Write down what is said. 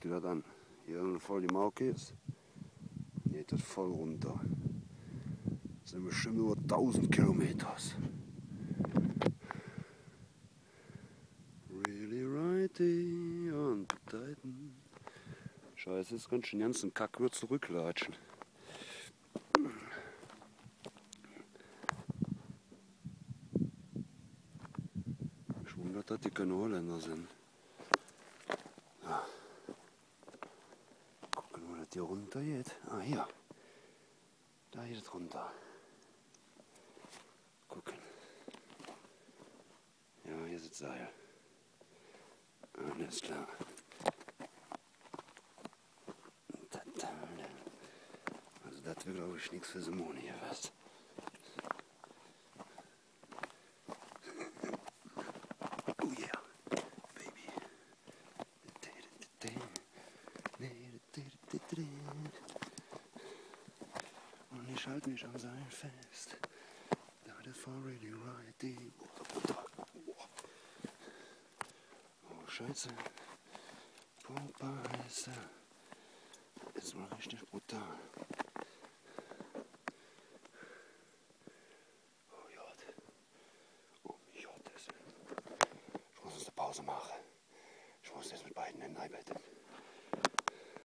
Guck dir das an. Hier voll die Mauke ist. Geht das voll runter. Das sind bestimmt über 1000 Kilometer. Really righty und Titan. Scheiße, jetzt kann ich den ganzen Kack wieder zurücklatschen. Ich wundere, dass die keine Holländer sind. Ja. Gucken, wo das hier runter geht. Ah, hier. Da geht es runter. Gucken. Ja, hier sitzt Seil. Alles klar. Also das wird glaube ich nichts für Simone hier, was? Ich halte mich am Seil fest. That is really right. Die- Oh, Scheiße. Pumper ist mal richtig brutal. Oh Gott. Oh Gott. Ich muss jetzt eine Pause machen. Ich muss jetzt mit beiden in den Eibetten.